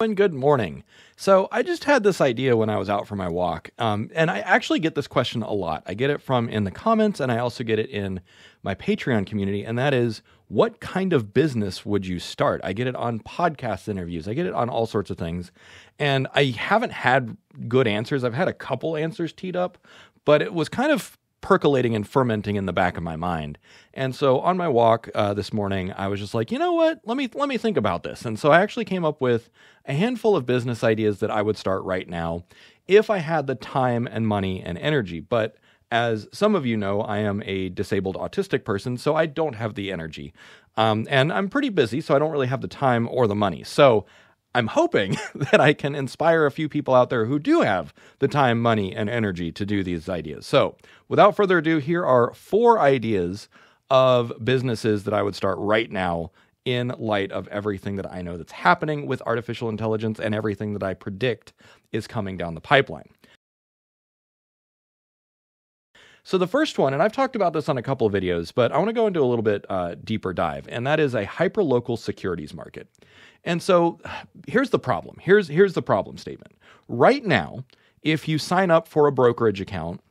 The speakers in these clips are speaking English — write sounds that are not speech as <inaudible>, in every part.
And good morning. So, I just had this idea when I was out for my walk. Um, and I actually get this question a lot. I get it from in the comments, and I also get it in my Patreon community. And that is, what kind of business would you start? I get it on podcast interviews, I get it on all sorts of things. And I haven't had good answers. I've had a couple answers teed up, but it was kind of percolating and fermenting in the back of my mind. And so on my walk uh, this morning, I was just like, you know what? Let me let me think about this. And so I actually came up with a handful of business ideas that I would start right now if I had the time and money and energy. But as some of you know, I am a disabled autistic person, so I don't have the energy. Um, and I'm pretty busy, so I don't really have the time or the money. So I'm hoping <laughs> that I can inspire a few people out there who do have the time, money, and energy to do these ideas. So, without further ado, here are four ideas of businesses that I would start right now in light of everything that I know that's happening with artificial intelligence and everything that I predict is coming down the pipeline. So, the first one, and I've talked about this on a couple of videos, but I want to go into a little bit uh, deeper dive, and that is a hyperlocal securities market. And so, <sighs> here's the problem. Here's, here's the problem statement. Right now, if you sign up for a brokerage account,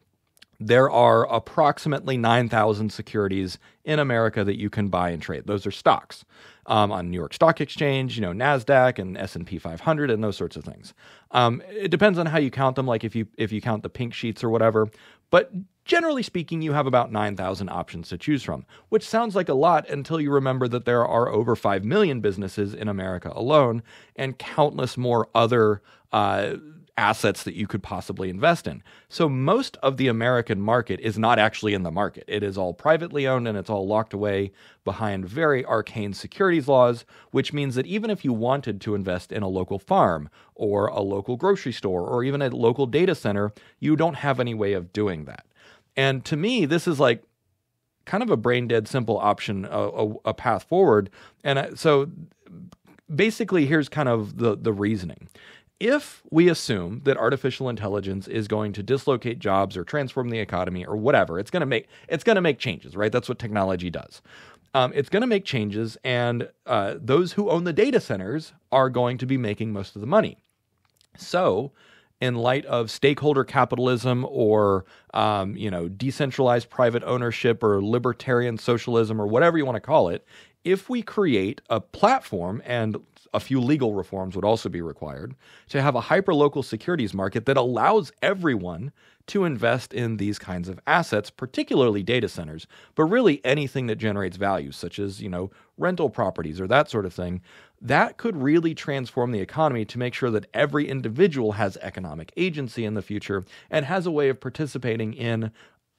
there are approximately 9,000 securities in America that you can buy and trade. Those are stocks um, on New York Stock Exchange, you know, Nasdaq and S and P 500 and those sorts of things. Um, it depends on how you count them. Like if you if you count the pink sheets or whatever, but generally speaking, you have about 9,000 options to choose from, which sounds like a lot until you remember that there are over 5 million businesses in America alone and countless more other uh, assets that you could possibly invest in. So most of the American market is not actually in the market. It is all privately owned and it's all locked away behind very arcane securities laws, which means that even if you wanted to invest in a local farm or a local grocery store or even a local data center, you don't have any way of doing that. And to me, this is like kind of a brain dead simple option, a, a, a path forward. And so basically, here's kind of the, the reasoning if we assume that artificial intelligence is going to dislocate jobs or transform the economy or whatever, it's going to make it's going to make changes, right? That's what technology does. Um, it's going to make changes, and uh, those who own the data centers are going to be making most of the money. So, in light of stakeholder capitalism or um, you know decentralized private ownership or libertarian socialism or whatever you want to call it, if we create a platform and a few legal reforms would also be required to have a hyperlocal securities market that allows everyone to invest in these kinds of assets, particularly data centers, but really anything that generates value, such as, you know, rental properties or that sort of thing. That could really transform the economy to make sure that every individual has economic agency in the future and has a way of participating in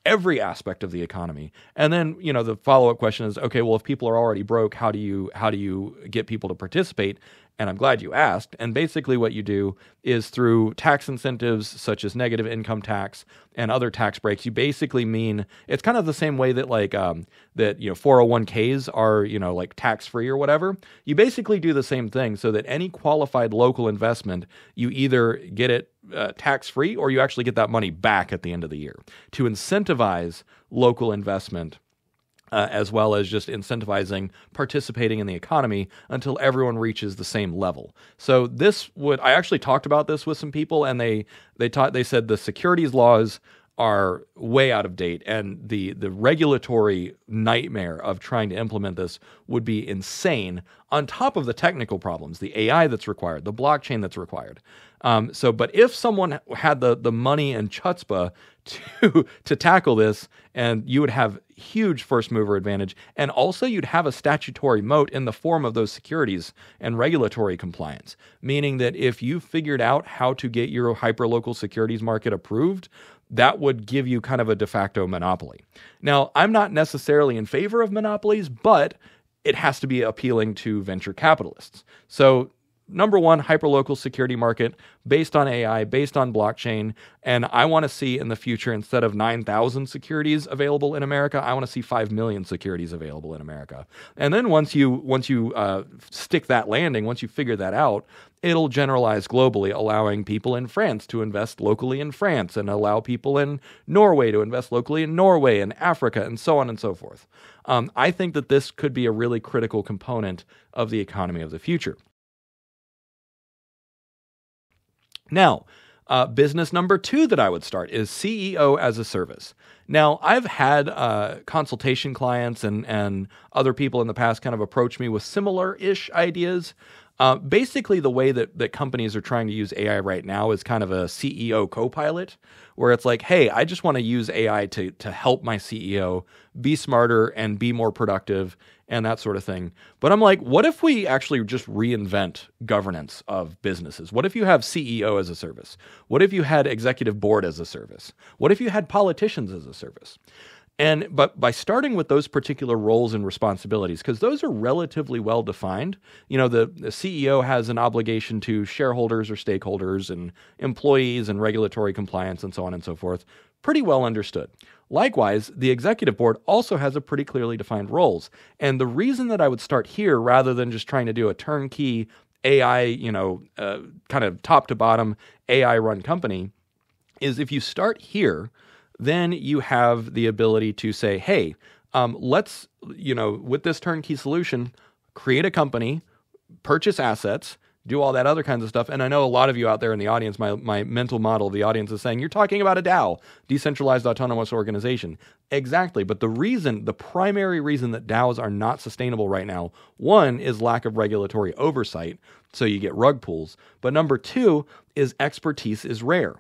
every aspect of the economy. And then, you know, the follow-up question is, okay, well if people are already broke, how do you how do you get people to participate? And I'm glad you asked. And basically, what you do is through tax incentives such as negative income tax and other tax breaks. You basically mean it's kind of the same way that like um, that you know 401ks are you know like tax free or whatever. You basically do the same thing so that any qualified local investment, you either get it uh, tax free or you actually get that money back at the end of the year to incentivize local investment uh, as well as just incentivizing participating in the economy until everyone reaches the same level. So this would I actually talked about this with some people and they they taught they said the securities laws are way out of date and the the regulatory nightmare of trying to implement this would be insane on top of the technical problems the AI that's required the blockchain that's required. Um, so but if someone had the the money and chutzpah to <laughs> to tackle this and you would have huge first mover advantage and also you'd have a statutory moat in the form of those securities and regulatory compliance meaning that if you figured out how to get your hyperlocal securities market approved that would give you kind of a de facto monopoly. Now, I'm not necessarily in favor of monopolies, but it has to be appealing to venture capitalists. So number one hyperlocal security market based on AI, based on blockchain. And I want to see in the future, instead of 9,000 securities available in America, I want to see 5 million securities available in America. And then once you, once you uh, stick that landing, once you figure that out, it'll generalize globally, allowing people in France to invest locally in France and allow people in Norway to invest locally in Norway and Africa and so on and so forth. Um, I think that this could be a really critical component of the economy of the future. Now, uh, business number two that I would start is CEO as a service. Now, I've had uh, consultation clients and, and other people in the past kind of approach me with similar ish ideas. Uh, basically, the way that, that companies are trying to use AI right now is kind of a CEO co pilot, where it's like, hey, I just want to use AI to, to help my CEO be smarter and be more productive and that sort of thing. But I'm like, what if we actually just reinvent governance of businesses? What if you have CEO as a service? What if you had executive board as a service? What if you had politicians as a service? And but by starting with those particular roles and responsibilities, because those are relatively well defined, you know, the, the, CEO has an obligation to shareholders or stakeholders and employees and regulatory compliance and so on and so forth. Pretty well understood. Likewise, the executive board also has a pretty clearly defined roles. And the reason that I would start here rather than just trying to do a turnkey AI, you know, uh, kind of top to bottom AI run company is if you start here, then you have the ability to say, hey, um, let's, you know, with this turnkey solution, create a company, purchase assets, do all that other kinds of stuff. And I know a lot of you out there in the audience, my, my mental model of the audience is saying, you're talking about a DAO, decentralized autonomous organization. Exactly. But the reason, the primary reason that DAOs are not sustainable right now, one is lack of regulatory oversight. So you get rug pulls. But number two is expertise is rare.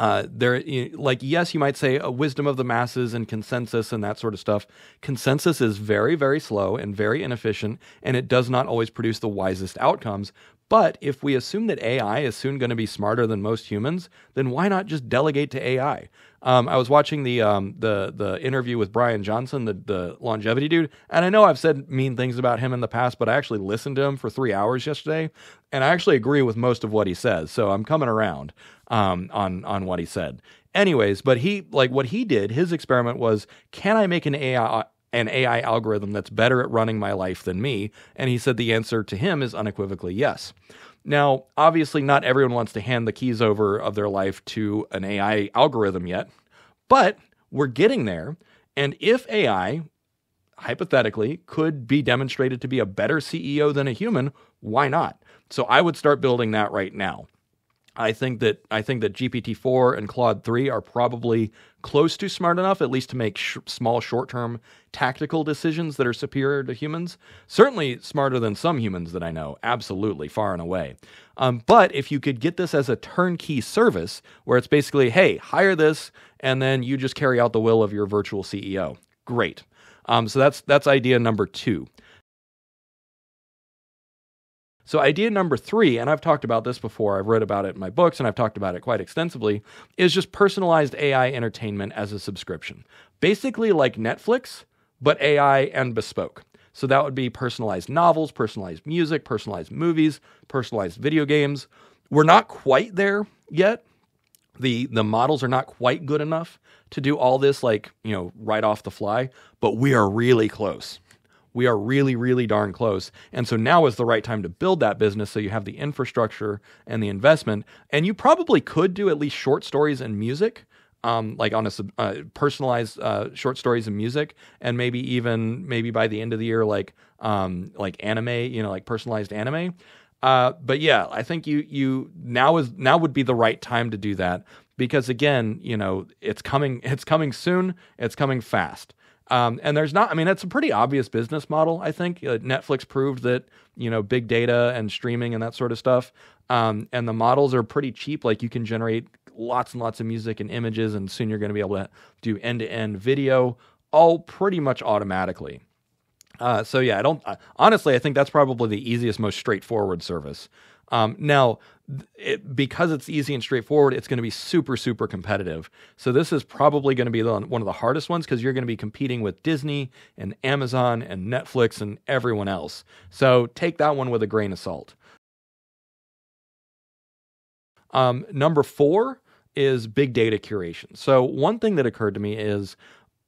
Uh, there, like, yes, you might say a wisdom of the masses and consensus and that sort of stuff. Consensus is very, very slow and very inefficient, and it does not always produce the wisest outcomes. But if we assume that AI is soon going to be smarter than most humans, then why not just delegate to AI? Um, I was watching the um, the the interview with Bryan Johnson, the the longevity dude, and I know I've said mean things about him in the past, but I actually listened to him for three hours yesterday, and I actually agree with most of what he says. So I'm coming around um, on on what he said. Anyways, but he like what he did. His experiment was, can I make an AI an AI algorithm that's better at running my life than me? And he said the answer to him is unequivocally yes. Now, obviously, not everyone wants to hand the keys over of their life to an AI algorithm yet, but we're getting there. And if AI, hypothetically, could be demonstrated to be a better CEO than a human, why not? So I would start building that right now. I think that I think that GPT-4 and Claude 3 are probably close to smart enough, at least to make sh- small, short-term tactical decisions that are superior to humans. Certainly smarter than some humans that I know, absolutely, far and away. Um, but if you could get this as a turnkey service, where it's basically, hey, hire this, and then you just carry out the will of your virtual CEO, great. Um, so that's that's idea number two. So, idea number three, and I've talked about this before, I've read about it in my books and I've talked about it quite extensively, is just personalized AI entertainment as a subscription. Basically, like Netflix, but AI and bespoke. So, that would be personalized novels, personalized music, personalized movies, personalized video games. We're not quite there yet. The, the models are not quite good enough to do all this, like, you know, right off the fly, but we are really close we are really, really darn close. And so now is the right time to build that business so you have the infrastructure and the investment. And you probably could do at least short stories and music. Um, like on a uh, personalized uh, short stories and music, and maybe even maybe by the end of the year, like um, like anime, you know, like personalized anime. Uh, but yeah, I think you you now is now would be the right time to do that because again, you know, it's coming <laughs> it's coming soon, it's coming fast. Um, and there's not, I mean, it's a pretty obvious business model, I think. Uh, Netflix proved that, you know, big data and streaming and that sort of stuff. Um, and the models are pretty cheap. Like you can generate lots and lots of music and images, and soon you're going to be able to do end to end video all pretty much automatically. Uh, so yeah, I don't, uh, honestly, I think that's probably the easiest, most straightforward service. Um, now, it, because it's easy and straightforward, it's going to be super, super competitive. So this is probably going to be the, one of the hardest ones because you're going to be competing with Disney and Amazon and Netflix and everyone else. So take that one with a grain of salt. Um, number four is big data curation. So one thing that occurred to me is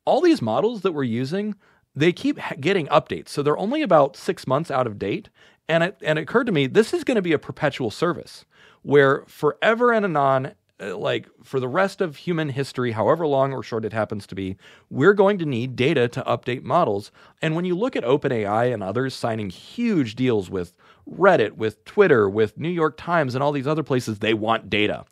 all these models that we're using, they keep getting updates. So they're only about six months out of date. And it, and it occurred to me this is going to be a perpetual service where forever and anon, uh, like for the rest of human history, however long or short it happens to be, we're going to need data to update models. And when you look at OpenAI and others signing huge deals with Reddit, with Twitter, with New York Times, and all these other places, they want data.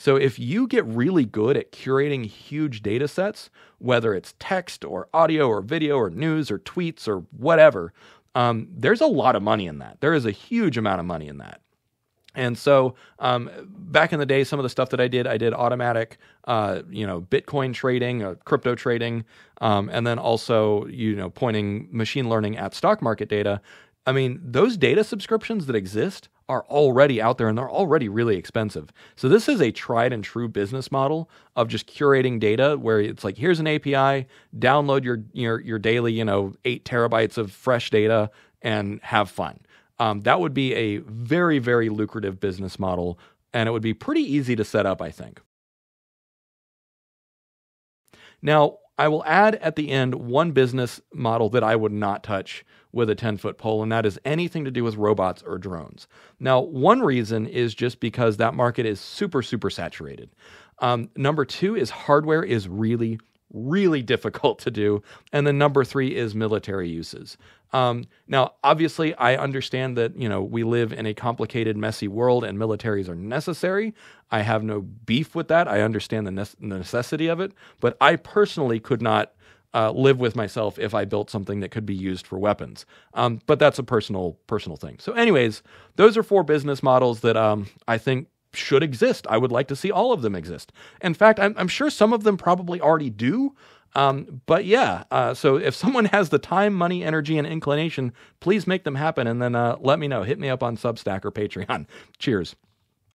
So if you get really good at curating huge data sets, whether it's text or audio or video or news or tweets or whatever, um, there's a lot of money in that. There is a huge amount of money in that. And so, um, back in the day, some of the stuff that I did, I did automatic, uh, you know, Bitcoin trading, uh, crypto trading, um, and then also, you know, pointing machine learning at stock market data. I mean, those data subscriptions that exist are already out there and they're already really expensive. So this is a tried and true business model of just curating data where it's like here's an API, download your your your daily, you know, 8 terabytes of fresh data and have fun. Um, that would be a very very lucrative business model and it would be pretty easy to set up, I think. Now, I will add at the end one business model that I would not touch with a 10 foot pole, and that is anything to do with robots or drones. Now, one reason is just because that market is super, super saturated. Um, number two is hardware is really, really difficult to do. And then number three is military uses. Um, now, obviously, I understand that you know we live in a complicated, messy world, and militaries are necessary. I have no beef with that. I understand the ne- necessity of it, but I personally could not uh, live with myself if I built something that could be used for weapons. Um, but that's a personal personal thing. So, anyways, those are four business models that um, I think should exist. I would like to see all of them exist. In fact, I'm, I'm sure some of them probably already do. Um, but yeah, uh, so if someone <laughs> has the time, money, energy, and inclination, please make them happen and then uh, let me know. Hit me up on Substack or Patreon. <laughs> Cheers.